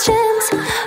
chance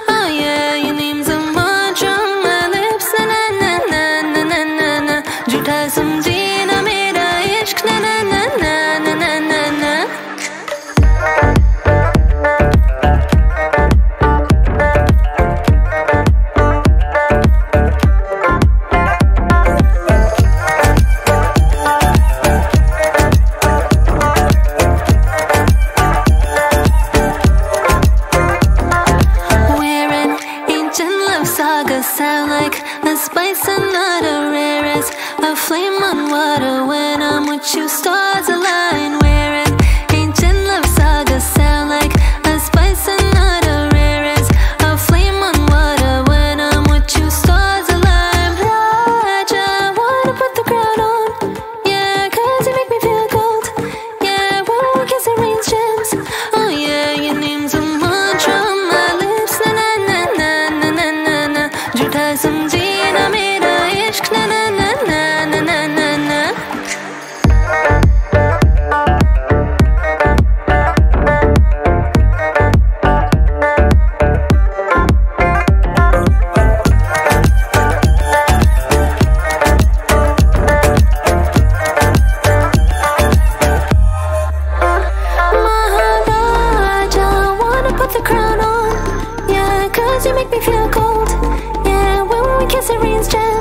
sound like the spice and not a rarest. A flame on water when I'm with you, stars. Medina mera ishq na na na na na Crown on, cause you make me feel cold. Serene's strength.